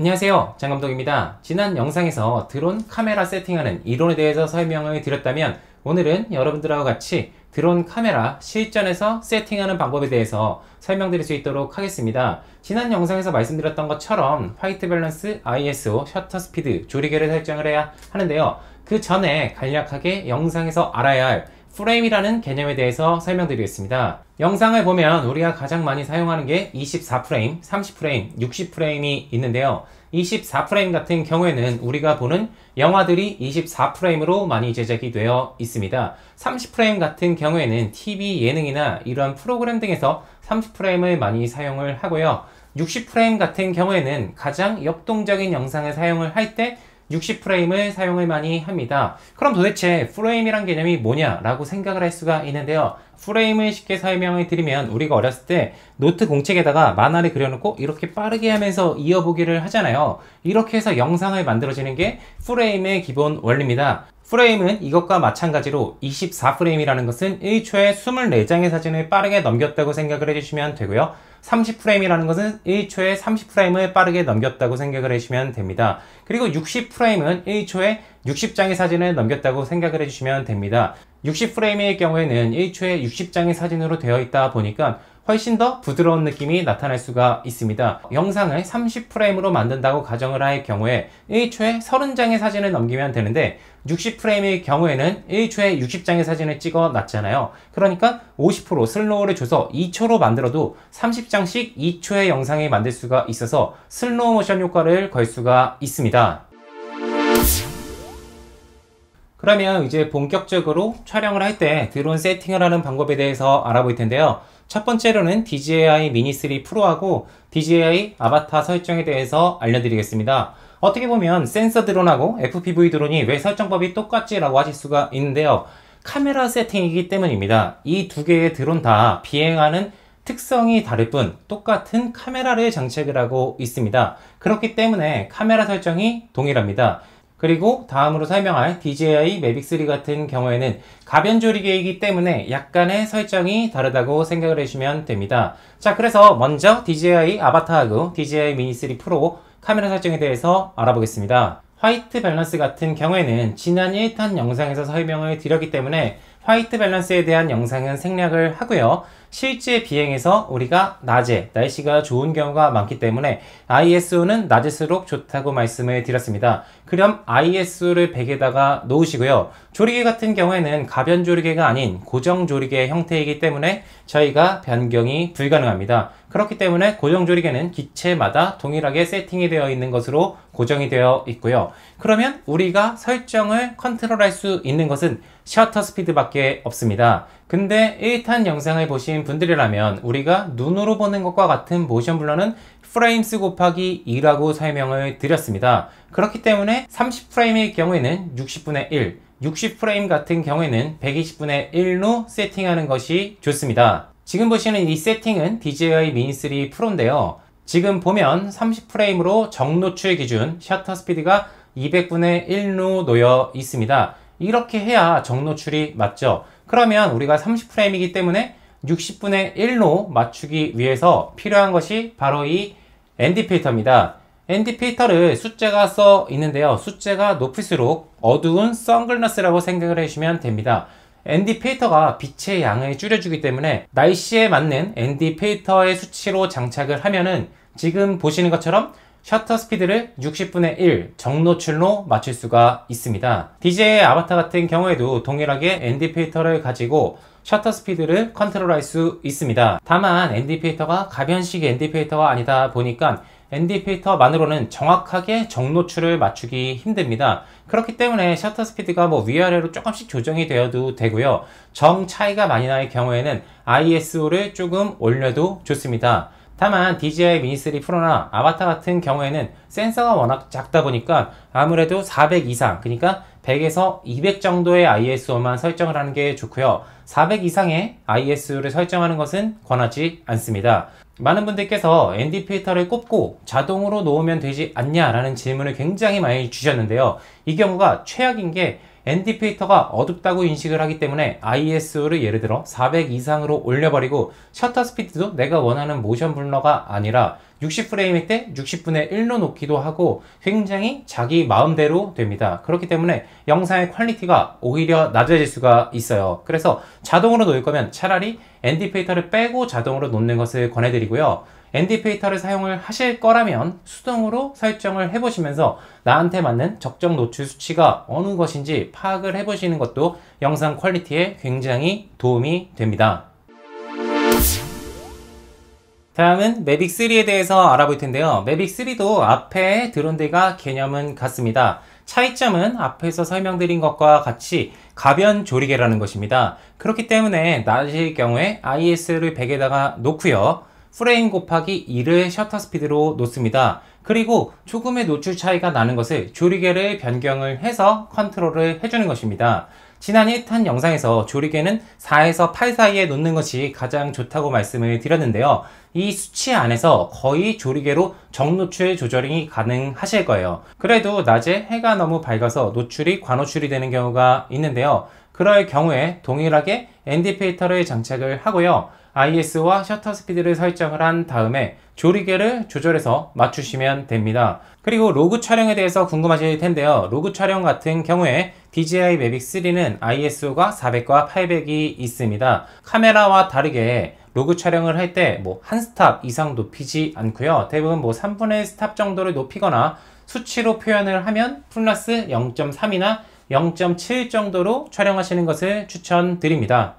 안녕하세요. 장감독입니다. 지난 영상에서 드론 카메라 세팅하는 이론에 대해서 설명을 드렸다면 오늘은 여러분들하고 같이 드론 카메라 실전에서 세팅하는 방법에 대해서 설명드릴 수 있도록 하겠습니다. 지난 영상에서 말씀드렸던 것처럼 화이트 밸런스, ISO, 셔터 스피드, 조리개를 설정을 해야 하는데요. 그 전에 간략하게 영상에서 알아야 할 프레임이라는 개념에 대해서 설명드리겠습니다. 영상을 보면 우리가 가장 많이 사용하는 게 24프레임, 30프레임, 60프레임이 있는데요. 24프레임 같은 경우에는 우리가 보는 영화들이 24프레임으로 많이 제작이 되어 있습니다. 30프레임 같은 경우에는 TV 예능이나 이런 프로그램 등에서 30프레임을 많이 사용을 하고요. 60프레임 같은 경우에는 가장 역동적인 영상을 사용을 할때 60프레임을 사용을 많이 합니다. 그럼 도대체 프레임이란 개념이 뭐냐라고 생각을 할 수가 있는데요. 프레임을 쉽게 설명을 드리면 우리가 어렸을 때 노트 공책에다가 만화를 그려놓고 이렇게 빠르게 하면서 이어보기를 하잖아요. 이렇게 해서 영상을 만들어지는 게 프레임의 기본 원리입니다. 프레임은 이것과 마찬가지로 24프레임이라는 것은 1초에 24장의 사진을 빠르게 넘겼다고 생각을 해주시면 되고요. 30프레임이라는 것은 1초에 30프레임을 빠르게 넘겼다고 생각을 해주시면 됩니다. 그리고 60프레임은 1초에 60장의 사진을 넘겼다고 생각을 해주시면 됩니다. 60프레임의 경우에는 1초에 60장의 사진으로 되어 있다 보니까 훨씬 더 부드러운 느낌이 나타날 수가 있습니다. 영상을 30프레임으로 만든다고 가정을 할 경우에 1초에 30장의 사진을 넘기면 되는데 60프레임의 경우에는 1초에 60장의 사진을 찍어 놨잖아요. 그러니까 50% 슬로우를 줘서 2초로 만들어도 30장씩 2초의 영상을 만들 수가 있어서 슬로우 모션 효과를 걸 수가 있습니다. 그러면 이제 본격적으로 촬영을 할 때 드론 세팅을 하는 방법에 대해서 알아볼 텐데요. 첫 번째로는 DJI 미니 3 프로하고 DJI 아바타 설정에 대해서 알려드리겠습니다. 어떻게 보면 센서 드론하고 FPV 드론이 왜 설정법이 똑같지 라고 하실 수가 있는데요. 카메라 세팅이기 때문입니다. 이 두 개의 드론 다 비행하는 특성이 다를 뿐 똑같은 카메라를 장착을 하고 있습니다. 그렇기 때문에 카메라 설정이 동일합니다. 그리고 다음으로 설명할 DJI Mavic 3 같은 경우에는 가변 조리개이기 때문에 약간의 설정이 다르다고 생각을 해주시면 됩니다. 자 그래서 먼저 DJI 아바타하고 DJI 미니 3 프로 카메라 설정에 대해서 알아보겠습니다. 화이트 밸런스 같은 경우에는 지난 1탄 영상에서 설명을 드렸기 때문에 화이트 밸런스에 대한 영상은 생략을 하고요. 실제 비행에서 우리가 낮에 날씨가 좋은 경우가 많기 때문에 ISO는 낮을수록 좋다고 말씀을 드렸습니다. 그럼 ISO를 100에다가 놓으시고요. 조리개 같은 경우에는 가변 조리개가 아닌 고정 조리개 형태이기 때문에 저희가 변경이 불가능합니다. 그렇기 때문에 고정 조리개는 기체마다 동일하게 세팅이 되어 있는 것으로 고정이 되어 있고요. 그러면 우리가 설정을 컨트롤할 수 있는 것은 셔터 스피드밖에 없습니다. 근데 1탄 영상을 보신 분들이라면 우리가 눈으로 보는 것과 같은 모션 블러는 프레임스 곱하기 2라고 설명을 드렸습니다. 그렇기 때문에 30프레임의 경우에는 60분의 1, 60프레임 같은 경우에는 120분의 1로 세팅하는 것이 좋습니다. 지금 보시는 이 세팅은 DJI Mini 3 프로인데요. 지금 보면 30프레임으로 정노출 기준 셔터 스피드가 200분의 1로 놓여 있습니다. 이렇게 해야 정노출이 맞죠. 그러면 우리가 30프레임이기 때문에 60분의 1로 맞추기 위해서 필요한 것이 바로 이 ND 필터입니다. ND 필터를 숫자가 써 있는데요. 숫자가 높을수록 어두운 선글라스라고 생각을 해주시면 됩니다. ND 필터가 빛의 양을 줄여주기 때문에 날씨에 맞는 ND 필터의 수치로 장착을 하면은 지금 보시는 것처럼 셔터 스피드를 60분의 1 정노출로 맞출 수가 있습니다. DJI 아바타 같은 경우에도 동일하게 ND 필터를 가지고 셔터 스피드를 컨트롤할 수 있습니다. 다만 ND 필터가 가변식 ND 필터가 아니다 보니까 엔디페이터만으로는 정확하게 정노출을 맞추기 힘듭니다. 그렇기 때문에 셔터 스피드가 뭐 위아래로 조금씩 조정이 되어도 되고요. 정 차이가 많이 날 경우에는 ISO를 조금 올려도 좋습니다. 다만 DJI 미니 3 프로나 아바타 같은 경우에는 센서가 워낙 작다 보니까 아무래도 400 이상 그러니까 100에서 200 정도의 ISO만 설정을 하는 게 좋고요. 400 이상의 ISO를 설정하는 것은 권하지 않습니다. 많은 분들께서 ND 필터를 꼽고 자동으로 놓으면 되지 않냐라는 질문을 굉장히 많이 주셨는데요. 이 경우가 최악인 게 필터가 어둡다고 인식을 하기 때문에 ISO를 예를 들어 400 이상으로 올려버리고 셔터 스피드도 내가 원하는 motion blur가 아니라 60프레임일 때 60분의 1로 놓기도 하고 굉장히 자기 마음대로 됩니다. 그렇기 때문에 영상의 퀄리티가 오히려 낮아질 수가 있어요. 그래서 자동으로 놓을 거면 차라리 필터를 빼고 자동으로 놓는 것을 권해드리고요. ND 필터를 사용을 하실 거라면 수동으로 설정을 해보시면서 나한테 맞는 적정 노출 수치가 어느 것인지 파악을 해보시는 것도 영상 퀄리티에 굉장히 도움이 됩니다. 다음은 매빅 3에 대해서 알아볼 텐데요. 매빅 3도 앞에 드론들과 개념은 같습니다. 차이점은 앞에서 설명드린 것과 같이 가변 조리개라는 것입니다. 그렇기 때문에 낮일 경우에 ISO를 100에다가 놓고요. 프레임 곱하기 2를 셔터 스피드로 놓습니다. 그리고 조금의 노출 차이가 나는 것을 조리개를 변경을 해서 컨트롤을 해주는 것입니다. 지난 1탄 영상에서 조리개는 4에서 8 사이에 놓는 것이 가장 좋다고 말씀을 드렸는데요. 이 수치 안에서 거의 조리개로 정노출 조절이 가능하실 거예요. 그래도 낮에 해가 너무 밝아서 노출이 과노출이 되는 경우가 있는데요. 그럴 경우에 동일하게 ND 필터를 장착을 하고요. ISO와 셔터 스피드를 설정을 한 다음에 조리개를 조절해서 맞추시면 됩니다. 그리고 로그 촬영에 대해서 궁금하실 텐데요. 로그 촬영 같은 경우에 DJI Mavic 3는 ISO가 400과 800이 있습니다. 카메라와 다르게 로그 촬영을 할 때 뭐 한 스탑 이상 높이지 않고요. 대부분 뭐 3분의 스탑 정도를 높이거나 수치로 표현을 하면 플러스 0.3이나 0.7 정도로 촬영하시는 것을 추천드립니다.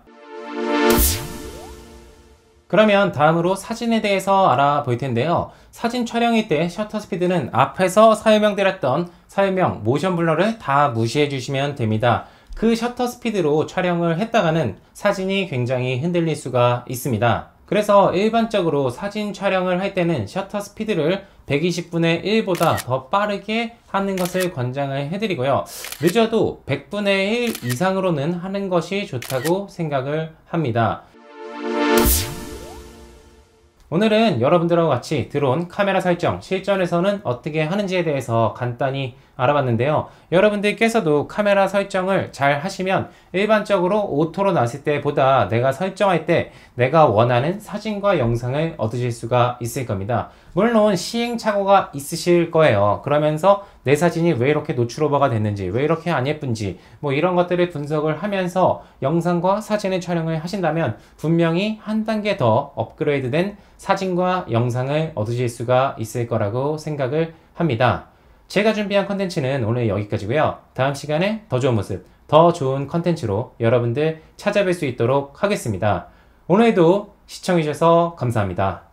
그러면 다음으로 사진에 대해서 알아볼 텐데요. 사진 촬영일 때 셔터 스피드는 앞에서 설명드렸던 설명, motion blur를 다 무시해 주시면 됩니다. 그 셔터 스피드로 촬영을 했다가는 사진이 굉장히 흔들릴 수가 있습니다. 그래서 일반적으로 사진 촬영을 할 때는 셔터 스피드를 120분의 1보다 더 빠르게 하는 것을 권장을 해드리고요. 늦어도 100분의 1 이상으로는 하는 것이 좋다고 생각을 합니다. 오늘은 여러분들하고 같이 드론 카메라 설정 실전에서는 어떻게 하는지에 대해서 간단히 알아봤는데요. 여러분들께서도 카메라 설정을 잘 하시면 일반적으로 오토로 놨을 때보다 내가 설정할 때 내가 원하는 사진과 영상을 얻으실 수가 있을 겁니다. 물론 시행착오가 있으실 거예요. 그러면서 내 사진이 왜 이렇게 노출 오버가 됐는지, 왜 이렇게 안 예쁜지, 뭐 이런 것들을 분석을 하면서 영상과 사진을 촬영을 하신다면 분명히 한 단계 더 업그레이드된 사진과 영상을 얻으실 수가 있을 거라고 생각을 합니다. 제가 준비한 컨텐츠는 오늘 여기까지고요. 다음 시간에 더 좋은 모습, 더 좋은 컨텐츠로 여러분들 찾아뵐 수 있도록 하겠습니다. 오늘도 시청해주셔서 감사합니다.